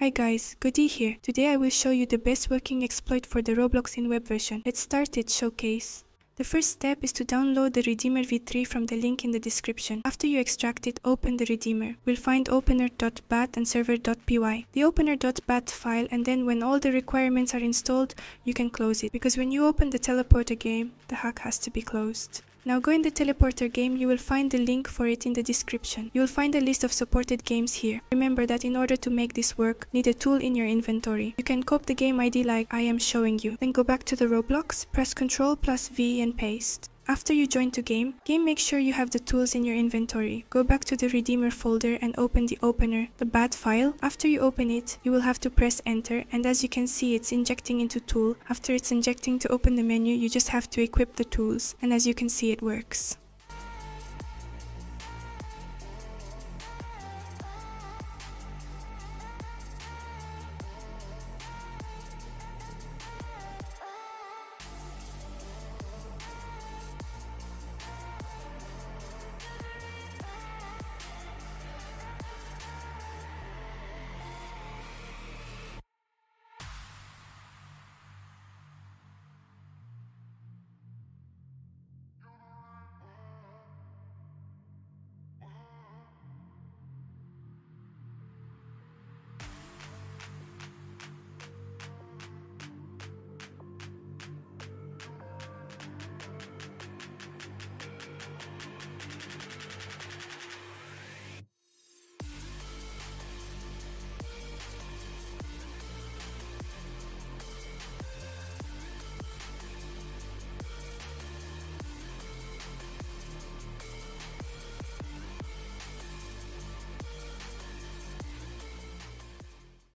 Hi guys, Goody here. Today I will show you the best working exploit for the Roblox in web version. Let's start it showcase. The first step is to download the Redeemer v3 from the link in the description. After you extract it, open the Redeemer. We'll find opener.bat and server.py. The opener.bat file and then when all the requirements are installed, you can close it. Because when you open the teleporter game, the hack has to be closed. Now go in the teleporter game, you will find the link for it in the description. You will find a list of supported games here. Remember that in order to make this work, need a tool in your inventory. You can copy the game ID like I am showing you. Then go back to the Roblox, press Ctrl plus V and paste. After you join to game, game make sure you have the tools in your inventory. Go back to the Redeemer folder and open the opener, the bat file. After you open it, you will have to press enter and as you can see it's injecting into tool. After it's injecting to open the menu, you just have to equip the tools and as you can see it works.